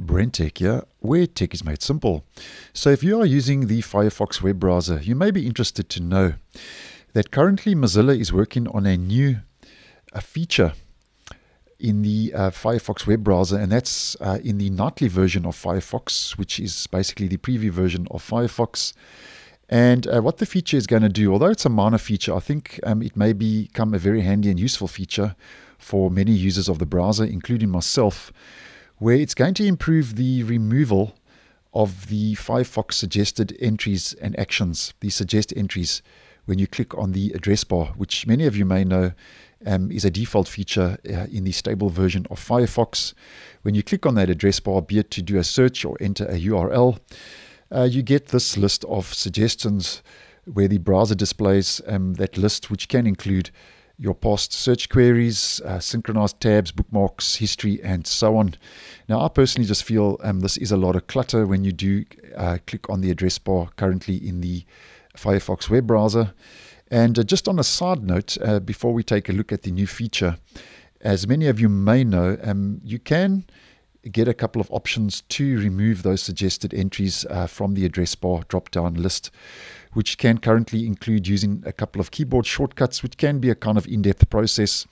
Brentech here, where tech is made simple. So if you are using the Firefox web browser, you may be interested to know that currently Mozilla is working on a new a feature in the uh, Firefox web browser, and that's uh, in the nightly version of Firefox, which is basically the preview version of Firefox. And uh, what the feature is going to do, although it's a minor feature, I think um, it may become a very handy and useful feature for many users of the browser, including myself where it's going to improve the removal of the Firefox suggested entries and actions, the suggest entries, when you click on the address bar, which many of you may know um, is a default feature uh, in the stable version of Firefox. When you click on that address bar, be it to do a search or enter a URL, uh, you get this list of suggestions where the browser displays um, that list, which can include your past search queries, uh, synchronized tabs, bookmarks, history, and so on. Now, I personally just feel um, this is a lot of clutter when you do uh, click on the address bar currently in the Firefox web browser. And uh, just on a side note, uh, before we take a look at the new feature, as many of you may know, um, you can get a couple of options to remove those suggested entries uh, from the address bar drop down list which can currently include using a couple of keyboard shortcuts, which can be a kind of in depth process.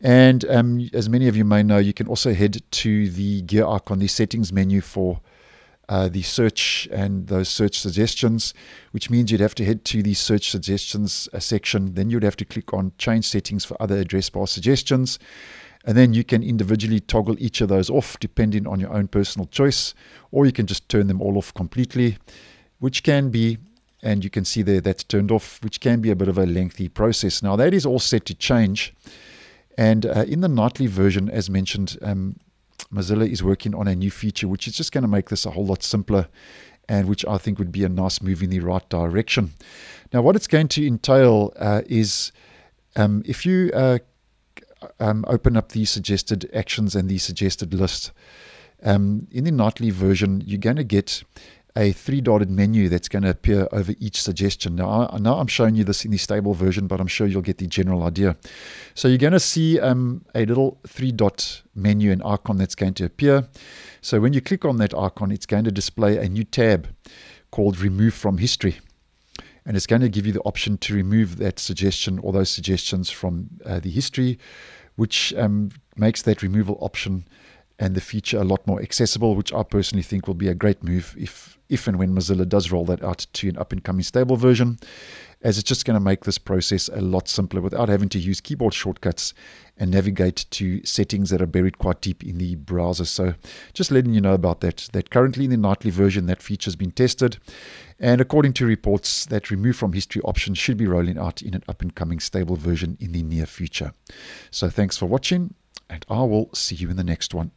And um, as many of you may know, you can also head to the gear icon, the settings menu for uh, the search and those search suggestions, which means you'd have to head to the search suggestions uh, section. Then you'd have to click on change settings for other address bar suggestions. And then you can individually toggle each of those off depending on your own personal choice, or you can just turn them all off completely, which can be and you can see there that's turned off, which can be a bit of a lengthy process. Now that is all set to change, and uh, in the nightly version, as mentioned, um, Mozilla is working on a new feature which is just going to make this a whole lot simpler, and which I think would be a nice move in the right direction. Now, what it's going to entail uh, is um, if you uh, um, open up the suggested actions and the suggested list. Um, in the nightly version, you're going to get a three dotted menu that's going to appear over each suggestion. Now, I, now I'm showing you this in the stable version, but I'm sure you'll get the general idea. So you're going to see um, a little three dot menu and icon that's going to appear. So when you click on that icon, it's going to display a new tab called Remove from History. And it's going to give you the option to remove that suggestion or those suggestions from uh, the history, which um, makes that removal option and the feature a lot more accessible, which I personally think will be a great move if, if and when Mozilla does roll that out to an up and coming stable version, as it's just going to make this process a lot simpler without having to use keyboard shortcuts and navigate to settings that are buried quite deep in the browser. So, just letting you know about that. That currently in the nightly version, that feature has been tested, and according to reports, that remove from history option should be rolling out in an up and coming stable version in the near future. So, thanks for watching, and I will see you in the next one.